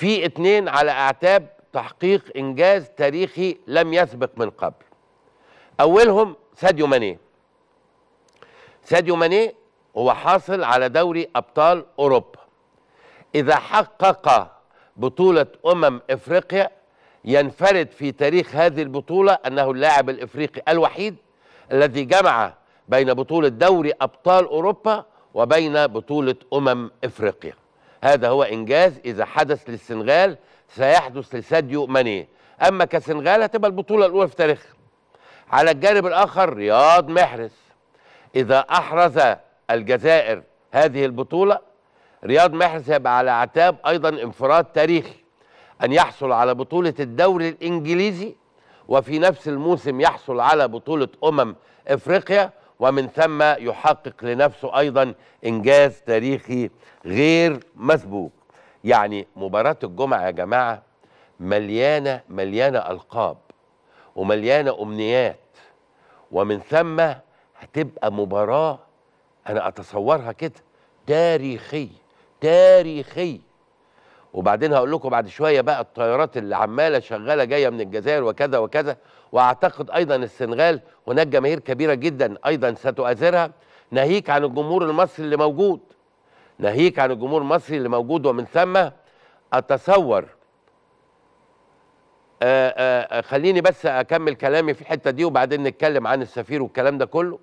في اتنين على اعتاب تحقيق انجاز تاريخي لم يسبق من قبل. اولهم ساديو ماني. ساديو ماني هو حاصل على دوري ابطال اوروبا. اذا حقق بطولة امم افريقيا ينفرد في تاريخ هذه البطولة انه اللاعب الافريقي الوحيد الذي جمع بين بطولة دوري ابطال اوروبا وبين بطولة امم افريقيا. هذا هو إنجاز إذا حدث للسنغال سيحدث لساديو ماني. أما كسنغال هتبقى البطولة الأولى في تاريخها على الجانب الآخر رياض محرز. إذا أحرز الجزائر هذه البطولة رياض محرز هيبقى على اعتاب أيضا انفراد تاريخي. أن يحصل على بطولة الدوري الإنجليزي وفي نفس الموسم يحصل على بطولة أمم إفريقيا ومن ثم يحقق لنفسه أيضا إنجاز تاريخي غير مسبوق. يعني مباراة الجمعة يا جماعة مليانة مليانة ألقاب ومليانة أمنيات. ومن ثم هتبقى مباراة أنا أتصورها كده تاريخي تاريخي. وبعدين هقول لكم بعد شوية بقى الطيارات اللي عمالة شغالة جاية من الجزائر وكذا وكذا وأعتقد أيضا السنغال هناك جماهير كبيرة جدا أيضا ستؤازرها. ناهيك عن الجمهور المصري اللي موجود. ناهيك عن الجمهور المصري اللي موجود ومن ثم أتصور آآ آآ خليني بس أكمل كلامي في الحتة دي وبعدين نتكلم عن السفير والكلام ده كله.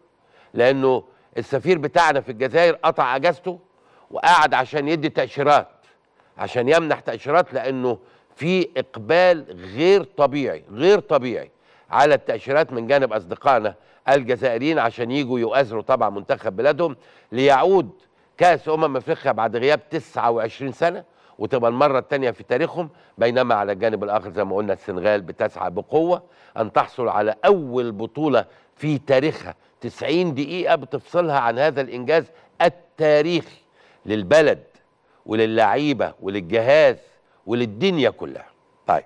لأنه السفير بتاعنا في الجزائر قطع أجازته وقعد عشان يدي تأشيرات. عشان يمنح تأشيرات لأنه في إقبال غير طبيعي غير طبيعي على التأشيرات من جانب أصدقائنا الجزائريين عشان يجوا يؤازروا طبعا منتخب بلادهم ليعود كأس أمم أفريقيا بعد غياب 29 سنة وتبقى المرة الثانية في تاريخهم بينما على الجانب الآخر زي ما قلنا السنغال بتسعى بقوة أن تحصل على أول بطولة في تاريخها. 90 دقيقة بتفصلها عن هذا الإنجاز التاريخي للبلد. وللعيبة وللجهاز وللدنيا كلها. طيب.